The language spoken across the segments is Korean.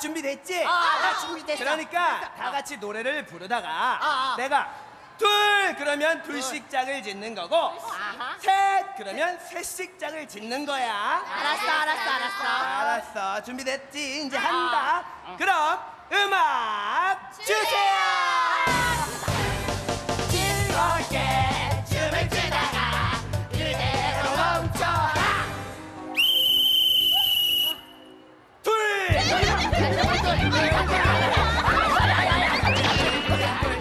준비됐지? 아, 준비됐어. 그러니까 다 같이 노래를 부르다가 아. 내가 둘 그러면 둘씩 짝을 짓는 거고 아하. 셋 그러면 셋씩 짝을 짓는 거야 알았어, 알았어, 알았어. 알았어 준비됐지? 이제 한다 그럼 음악 주세요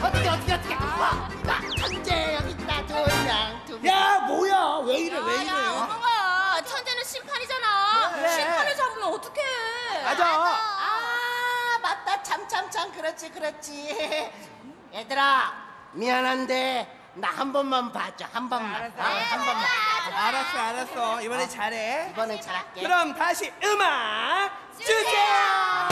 어떻게, 어떻게, 어떻게. 와, 나 천재 여기 있다. 명. 야 뭐야 왜 이래 왜 야, 이래 엄마가 천재는 심판이잖아. 그래. 심판을 잡으면 어떡해? 맞아 아, 맞다. 참, 참, 참. 그렇지, 그렇지. 얘들아, 미안한데 나 한 번만 봐줘. 한 번만. 어, 한 번만. 알았어 알았어 이번에 잘해 이번엔 잘할게. 그럼 다시 음악 주세요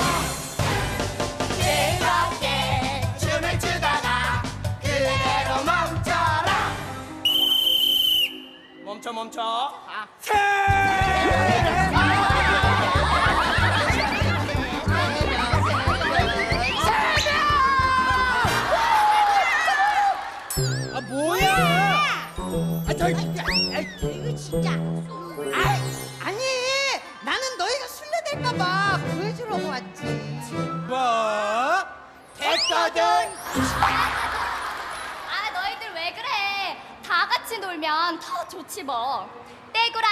즐겁게 춤을 추다가 그대로 멈춰라 멈춰 멈춰 아. 아 이거 진짜. 아, 아니, 나는 너희가 술래될까봐 구해주려고 왔지. 뭐 됐거든 아, 너희들 왜 그래? 다 같이 놀면 더 좋지 뭐. 떼구라,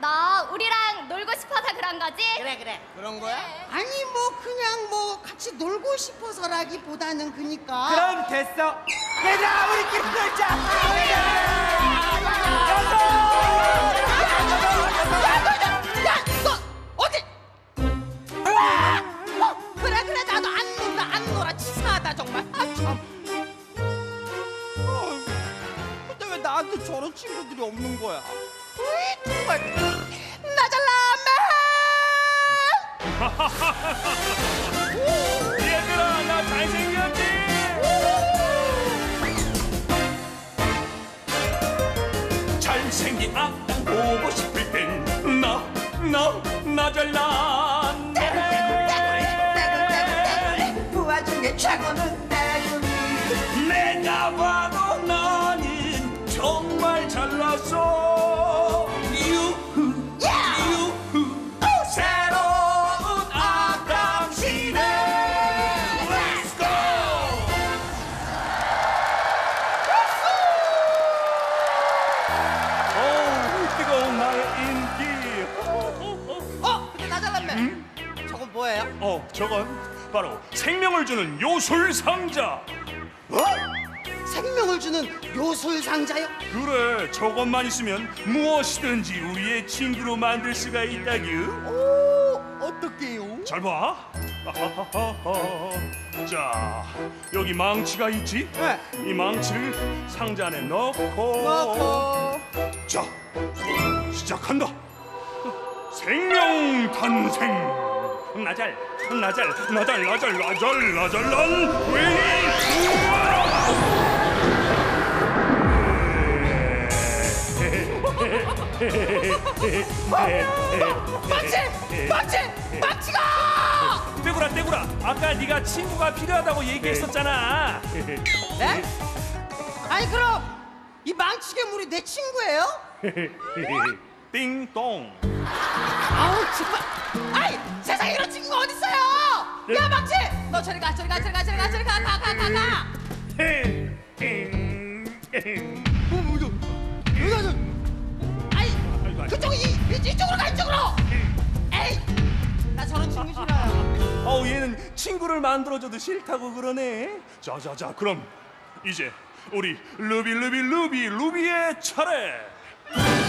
너 우리랑 놀고 싶어서 그런 거지? 그래, 그래. 그런 거야? 아니, 뭐, 그냥 뭐, 같이 놀고 싶어서라기보다는 그니까. 그럼 됐어 얘들아 우리끼리 놀자 나한테 저런 친구들이 없는 거야 으이, 정말 나 잘나면. 얘들아 나 잘생겼지? 생긴 아빠 보고 싶을 땐 나 나나 나잘난 노래 부하 중에 최고는 생명을 주는 요술 상자 어? 생명을 주는 요술 상자요? 그래 저것만 있으면 무엇이든지 우리의 친구로 만들 수가 있다규 오, 어떻게요? 잘봐 자 여기 망치가 있지 네. 이 망치를 상자 안에 넣고 넣고 자 시작한다 생명 탄생 나잘 나잘 나잘 나잘 나잘 나잘난 망치! 망치! 망치가! 떼구라 떼구라 아까 네가 친구가 필요하다고 얘기했었잖아 네? 아니 그럼 이 망치 괴물이 내 친구예요? 띵동. 아우 정말. 아이 세상에 이런 친구가 어딨어요? 야 망치! 너 저리 가 저리 가 저리 가 저리 가 저리 가 가 가 가가. 뭐 뭐죠 이거 좀 아이 아이고, 아이고. 그쪽 이, 이 이쪽으로 가 이쪽으로! 에이 나 저런 친구 싫어요. 어우 얘는 친구를 만들어줘도 싫다고 그러네. 자자자 그럼 이제 우리 루비 루비 루비 루비의 차례. 네?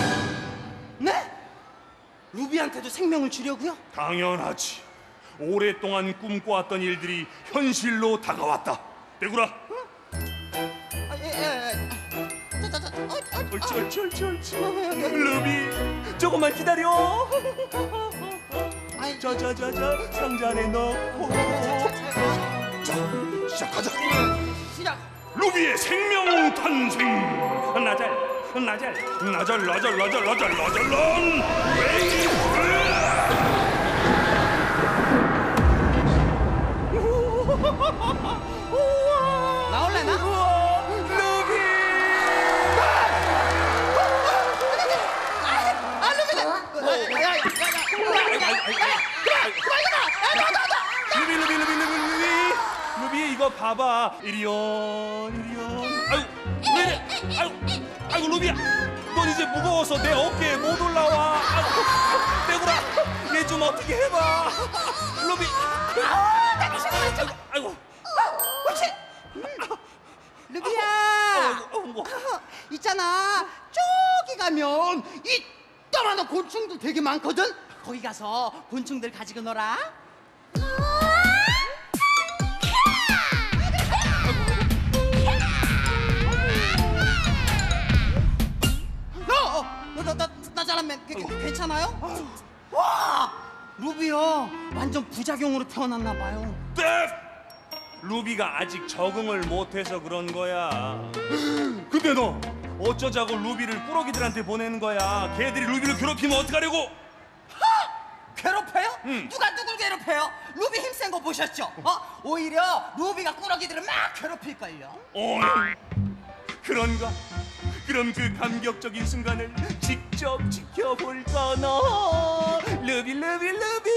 루비한테도 생명을 주려고요? 당연하지. 오랫동안 꿈꿔왔던 일들이 현실로 다가왔다. 떼구라. 아, 예, 예, 예. 자, 자, 자, 어, 어, 옳지 옳지 옳지 옳지 루비 조금만 기다려. 아이, 자 자 자 자 상자 안에 넣고. 자 시작하자. 시작. 루비의 생명 탄생. 나잘 나잘 나잘 나잘 나잘 나잘 나잘런 웨 가서 곤충들 가지고 놀아. 어, 어, 나, 나, 나, 나 잘하면 그, 그, 괜찮아요? 와, 루비요. 완전 부작용으로 태어났나 봐요. 땡! 루비가 아직 적응을 못해서 그런 거야. 근데 너 어쩌자고 루비를 꾸러기들한테 보내는 거야. 걔들이 루비를 괴롭히면 어떡하려고? 괴롭혀요? 응. 누가 누굴 괴롭혀요? 루비 힘센 거 보셨죠? 어? 오히려 루비가 꾸러기들을 막 괴롭힐걸요? 어? 그런가? 그럼 그 감격적인 순간을 직접 지켜볼 거너. 루비 루비 루비.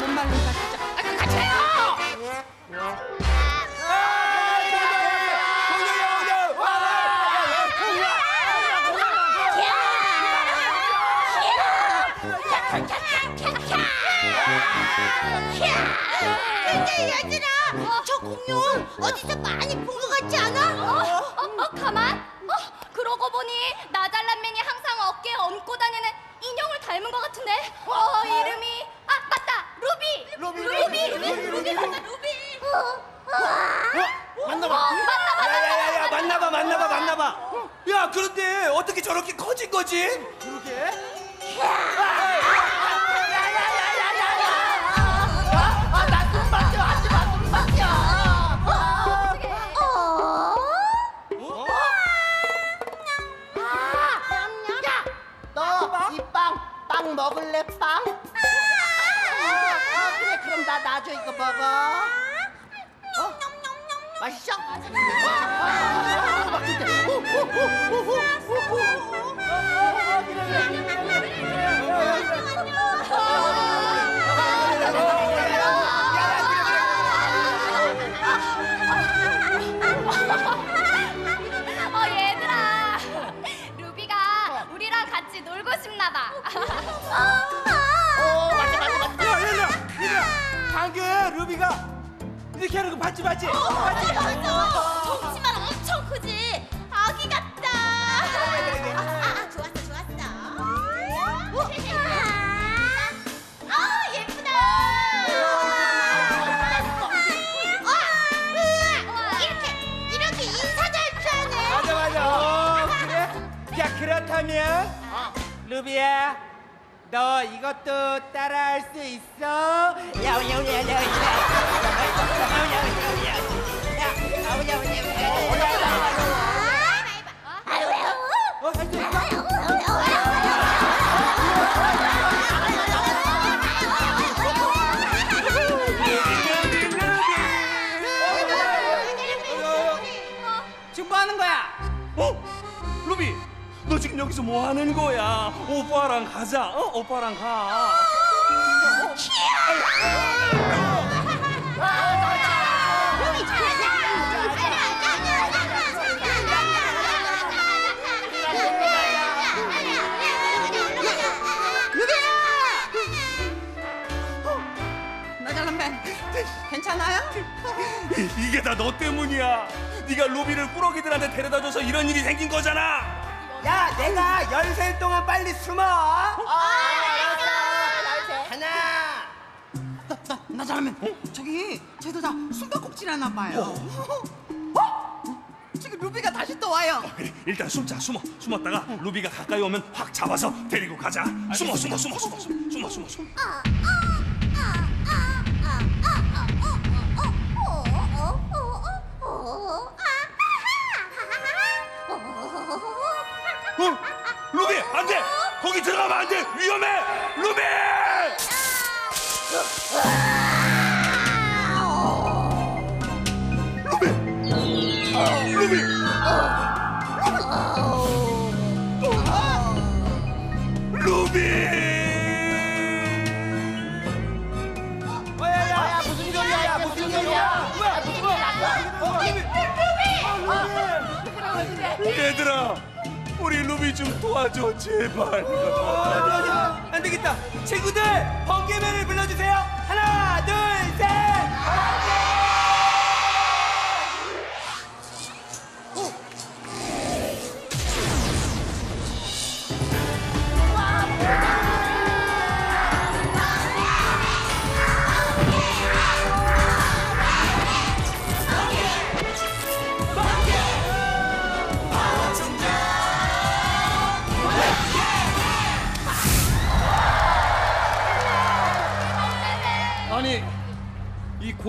못 말린다 진짜 아, 그 같이 해요! 근데 얘들아, 저 공룡 어디서 많이 본 것 같지 않아? 어, 어, 어, 가만. 어, 그러고 보니 나잘란맨이 항상 어깨에 얹고 다니는 인형을 닮은 것 같은데. 어, 이름이 아 맞다, 루비. 루비, 루비, 루비, 루비, 맞다, 루비. 어, 만나봐 어, 맞다, 맞다. 야야야야 만나봐 만나봐 만나봐 야 그런데 어떻게 저렇게 커진 거지? 그러게 먹을래 빵? 아, 그래 그럼 나 놔줘 이거 먹어. 어? 맛있어? 안녕 안녕. 같이 놀고 싶나 봐. 오, 맞다, 맞다, 맞다. 야 얘들아 얘들아 방금 루비가 이렇게 하는 거 봤지 봤지? 덩치만 엄청 루비야 너 이것도 따라할 수 있어? 어, 여기서 뭐 하는 거야? 오빠랑 가자. 어? 오빠랑 가. 나잘남맨 괜찮아요? 이- 이게 다 너 때문이야. 네가 루비를 꾸러기들한테 데려다줘서 이런 일이 생긴 거잖아. 야 내가 열살 동안 빨리 숨어 하나 나, 나잘남맨 저기 쟤들 다 숨바꼭질 하나 봐요 어? 지금 루비가 다시 또 와요 그래, 일단 숨자. 숨어. 숨었다가 루비가 가까이 오면 확 잡아서 데리고 가자. 숨어, 숨어, 숨어, 숨어, 숨어, 숨어, 숨어. 숨어. 어? 루비, 안 돼. 거기 들어가면 안 돼. 위험해. 루비! 루비! 루비! 루비! 야야야 무슨 일이야 야 무슨 일이야 뭐야 무슨 일이야 얘들아, 우리 루비 좀 도와줘, 제발. 어디 어디 안 되겠다. 친구들 번개맨을 불러주세요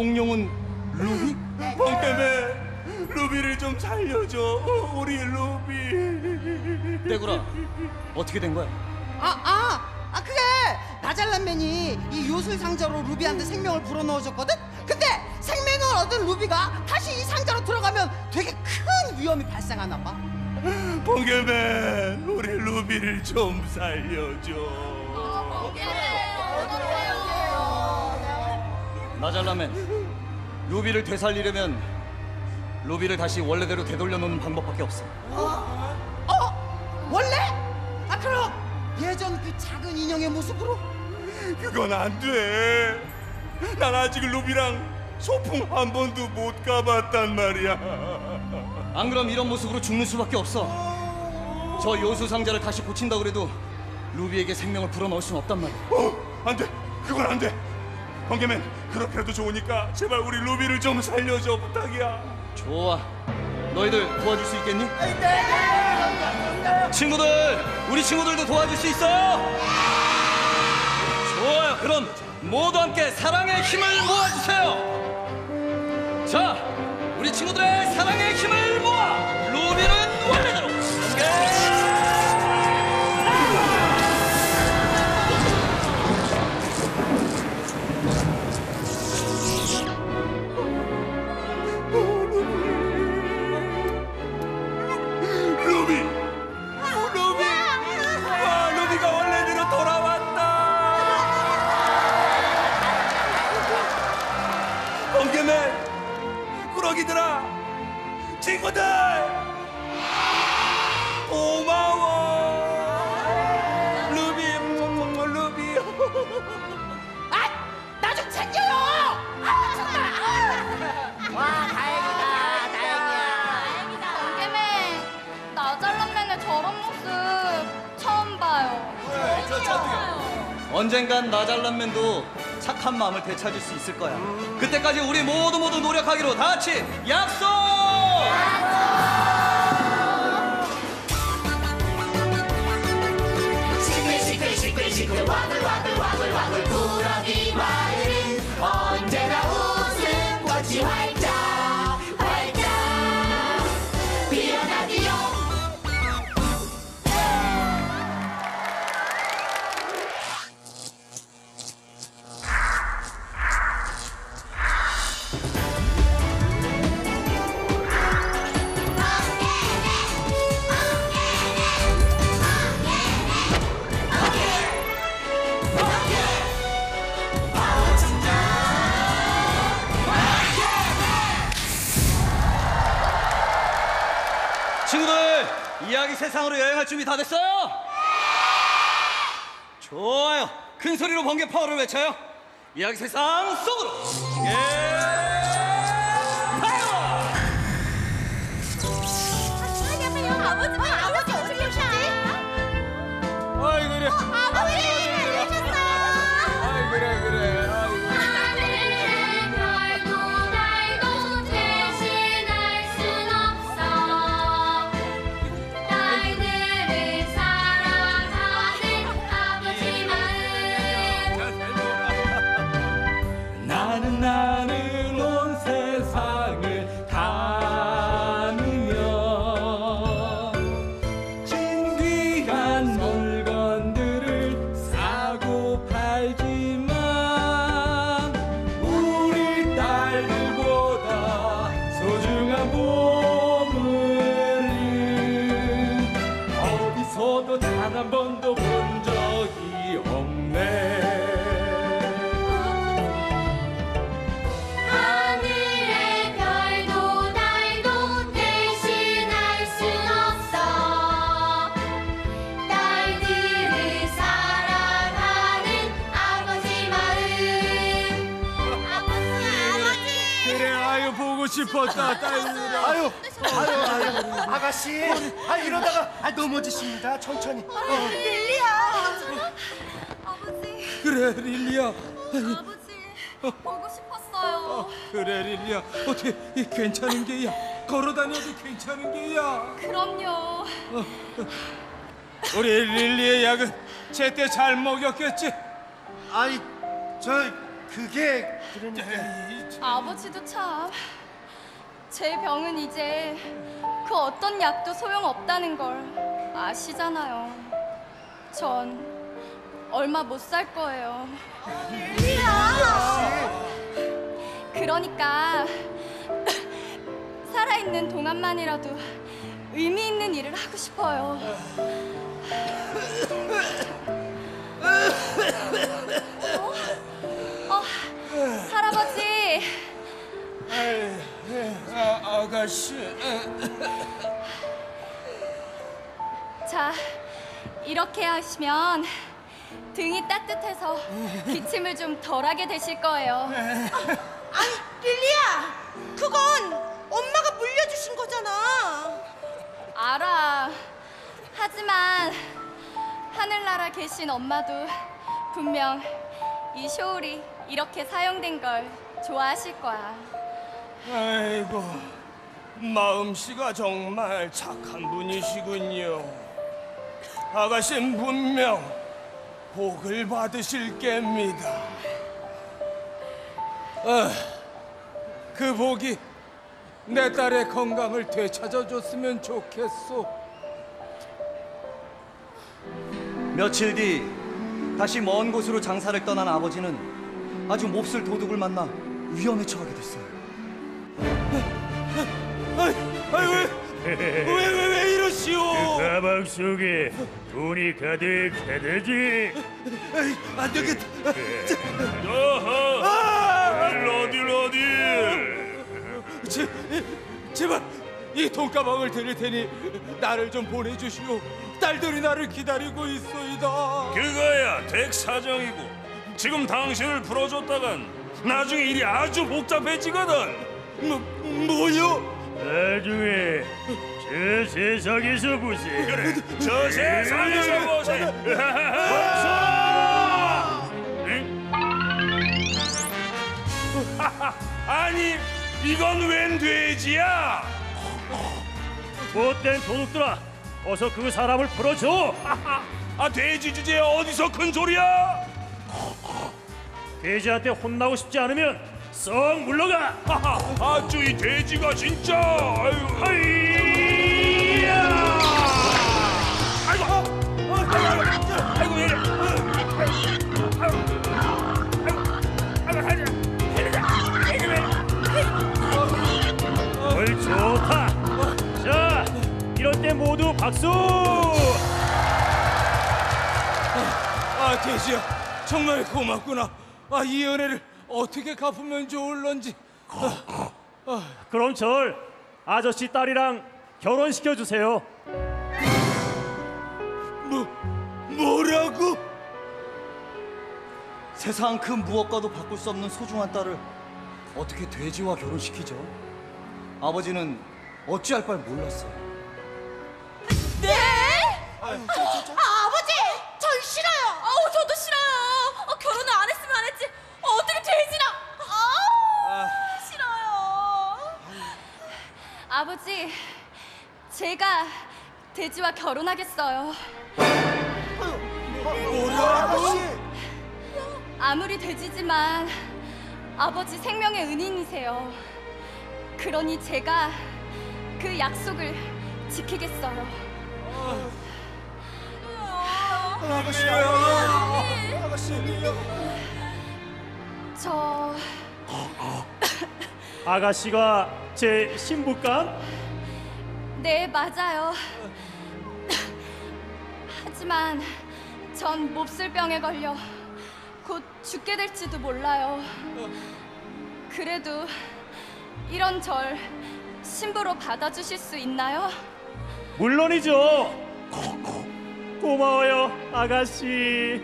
공룡은 루비? 번개맨, 루비를 좀 살려줘. 어, 우리 루비. 떼구라 어떻게 된 거야? 아, 아, 아 그게 나잘남맨이 이 요술 상자로 루비한테 생명을 불어넣어줬거든? 근데 생명을 얻은 루비가 다시 이 상자로 들어가면 되게 큰 위험이 발생하나 봐. 번개맨, 우리 루비를 좀 살려줘. 나잘라맨 루비를 되살리려면 루비를 다시 원래대로 되돌려 놓는 방법밖에 없어 어? 원래? 아 그럼 예전 그 작은 인형의 모습으로? 그건 안 돼. 난 아직 루비랑 소풍 한 번도 못 가봤단 말이야. 안 그럼 이런 모습으로 죽는 수밖에 없어 저 요수 상자를 다시 고친다 그래도 루비에게 생명을 불어넣을 순 없단 말이야 어, 안 돼. 그건 안 돼. 번개맨, 그렇게라도 좋으니까 제발 우리 루비를 좀 살려줘 부탁이야. 좋아 너희들 도와줄 수 있겠니? 친구들 우리 친구들도 도와줄 수 있어요? 좋아요 그럼 모두 함께 사랑의 힘을 모아주세요 자 우리 친구들의 사랑의 힘을 모아 루비는 원래대로 어, 루 친구들 고마워 루비 음, 루비 나좀 챙겨요. 아 정말. 와 다행이다 다행이야. 번개맨 나잘란맨의 저런 모습 처음 봐요. 언젠간 나잘란맨도 착한 마음을 되찾을 수 있을 거야. 그때까지 우리 모두 모두 노력하기로 다 같이 약속! 시끌 시끌 시끌 시끌 와글 와글 와글 와글 꾸러기 마을은 언제나 웃음꽃이 활짝 준비 다 됐어요? 좋아요. 큰 소리로 번개 파워를 외쳐요. 이야기 세상 속으로. 예! 파워! 아버지, 아버지 어디 계시지? 아이 그래 아버지, 싶었다 딸들아. 아유 아유 아유 아가씨. 아 이러다가 아 넘어지십니다 천천히. 아버지 그래 릴리야. 아버지 보고 싶었어요. 그래 릴리야. 어떻게 이 괜찮은 게야? 걸어 다녀도 괜찮은 게야? 그럼요. 우리 릴리의 약은 제때 잘 먹였겠지? 아이 저 그게 그러니까 아버지도 참 제 병은 이제 그 어떤 약도 소용없다는 걸 아시잖아요. 전 얼마 못 살 거예요. 그러니까 살아있는 동안만이라도 의미 있는 일을 하고 싶어요. 어? 어, 할아버지 아, 아가씨. 자 이렇게 하시면 등이 따뜻해서 기침을 좀 덜하게 되실 거예요. 아니 릴리야! 그건 엄마가 물려주신 거잖아. 알아. 하지만 하늘나라 계신 엄마도 분명 이 쇼울이 이렇게 사용된 걸 좋아하실 거야 아이고 마음씨가 정말 착한 분이시군요. 아가씨는 분명 복을 받으실 겁니다. 아, 그 복이 내 딸의 건강을 되찾아줬으면 좋겠소. 며칠 뒤 다시 먼 곳으로 장사를 떠난 아버지는 아주 몹쓸 도둑을 만나 위험에 처하게 됐어요. 아이 왜, 왜, 왜, 왜 이러시오 가방 속에 돈이 가득하다지. 에이, 안 되겠다 어허, 아! 어딜 어딜 어딜. 제, 제발 이 돈가방을 드릴 테니 나를 좀 보내주시오. 딸들이 나를 기다리고 있소이다. 그거야 댁 사정이고 지금 당신을 풀어줬다간 나중에 일이 아주 복잡해지거든 뭐? 나중에 저 세상에서 보세 그래 저 세상에서 보세 응? 아니 이건 웬 돼지야? 못된 도둑들아 어서 그 사람을 풀어줘. 아 돼지 주제에 어디서 큰 소리야? 돼지한테 혼나고 싶지 않으면 썩 물러가. 아주 이 돼지가 진짜. 아유. 하이야. 아이고. 아이고 아이고 왜 이래? 아이고 아이고 아이고 물 좋다. 자, 이럴 때 모두 박수. 아 돼지야. 정말 고맙구나. 아이 은혜를 어떻게 갚으면 좋을런지. 그럼 절 아저씨 딸이랑 결혼시켜 주세요. 뭐 뭐라고? 세상 그 무엇과도 바꿀 수 없는 소중한 딸을 어떻게 돼지와 결혼시키죠? 아버지는 어찌할 바를 몰랐어요. 네? 아, 아버지, 전 싫어요. 아버지, 제가 돼지와 결혼하겠어요. 뭐라고? 아무리 돼지지만 아버지 생명의 은인이세요. 그러니 제가 그 약속을 지키겠어요. 저 아가씨가 제 신부감? 네, 맞아요. 하지만 전 몹쓸 병에 걸려 곧 죽게 될지도 몰라요. 그래도 이런 절 신부로 받아주실 수 있나요? 물론이죠. 고마워요, 아가씨.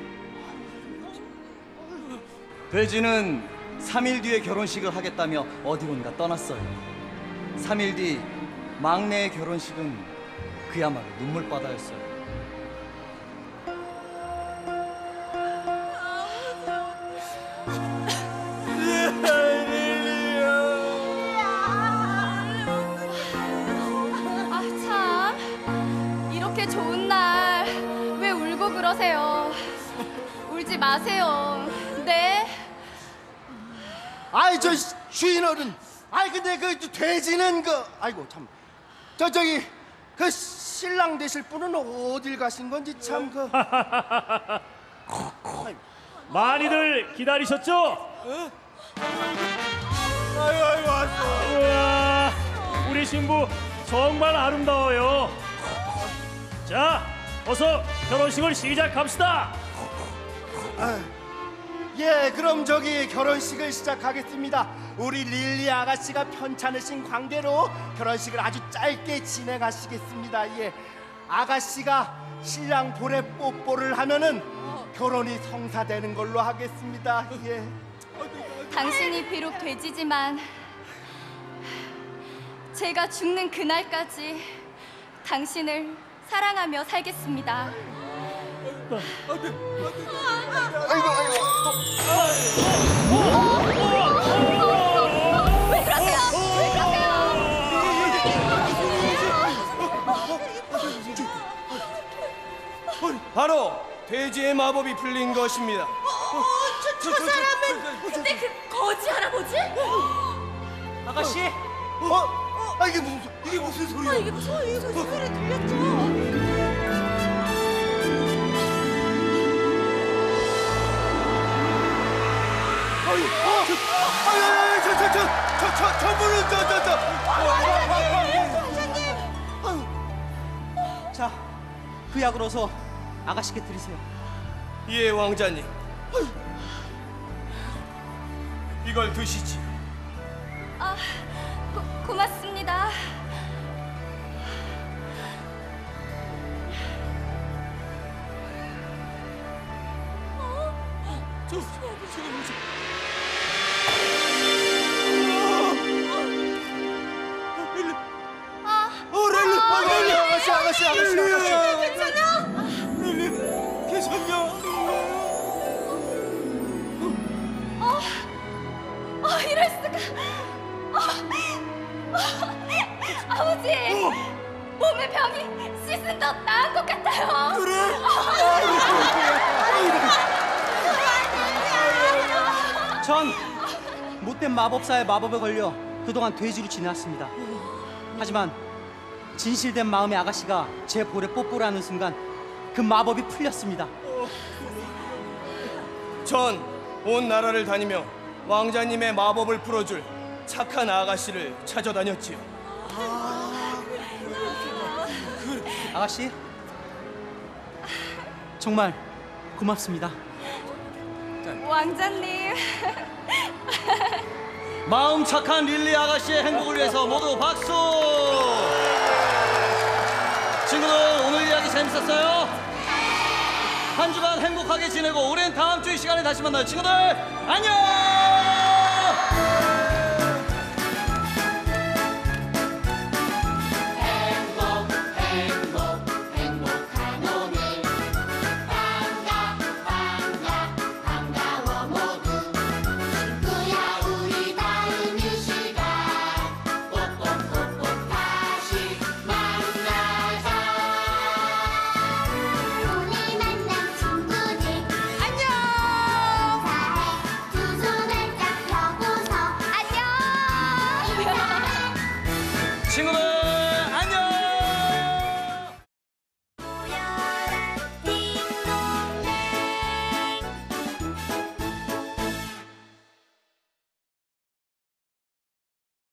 돼지는 3일 뒤에 결혼식을 하겠다며 어디론가 떠났어요. 3일 뒤 막내의 결혼식은 그야말로 눈물바다였어요. 근데 그 돼지는 그 아이고 참 저 저기 그 신랑 되실 분은 어딜 가신 건지 참그 많이들 기다리셨죠? 아유 아유 왔어. 우와, 우리 신부 정말 아름다워요. 자, 어서 결혼식을 시작합시다. 예, 그럼 저기 결혼식을 시작하겠습니다. 우리 릴리 아가씨가 편찮으신 관계로 결혼식을 아주 짧게 진행하시겠습니다. 예, 아가씨가 신랑 볼에 뽀뽀를 하면은 결혼이 성사되는 걸로 하겠습니다. 예. 당신이 비록 돼지지만 제가 죽는 그날까지 당신을 사랑하며 살겠습니다. 아이고, 아이고. 왜 그러세요? 왜 그러세요? 바로 돼지의 마법이 풀린 것입니다. 저, 저 사람은 근데 그 거지 할아버지? 아가씨, 어? 아 이게 무슨 이게 무슨 소리야? 이게 무슨 이게 무슨 소리 들렸죠? 저, 저, 저, 저분은 저, 저, 저. 자, 그 약을 어서 아가씨께 드리세요. 예 왕자님. 이걸 드시지. 아, 고, 고맙습니다. 아버지, 몸의 병이 씻은 더 나은 것 같아요. 그래? 전 못된 마법사의 마법에 걸려 그동안 돼지로 지내왔습니다. 하지만 진실된 마음의 아가씨가 제 볼에 뽀뽀를 하는 순간 그 마법이 풀렸습니다. 전 온 나라를 다니며 왕자님의 마법을 풀어줄 착한 아가씨를 찾아다녔지요. 아가씨 정말 고맙습니다. 왕자님. 마음 착한 릴리 아가씨의 행복을 위해서 모두 박수! 친구들 오늘 이야기 재밌었어요? 한 주간 행복하게 지내고 우린 다음 주 이 시간에 다시 만나요 친구들 안녕!